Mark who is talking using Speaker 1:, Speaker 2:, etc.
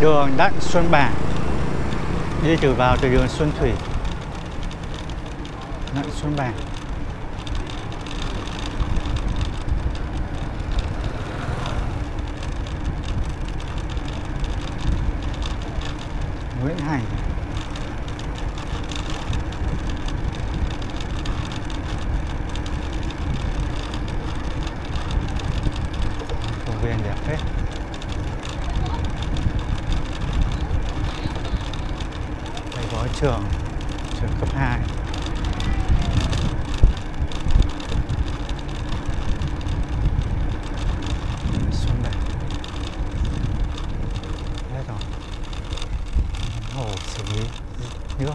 Speaker 1: đường Đặng Xuân Bảng. Đi từ vào từ đường Xuân Thủy. Đặng Xuân Bảng. Nguyễn Hành. Công viên đẹp hết ở trường trường cấp 2 xuống đây. Hết rồi. Hồ xử lý. Nước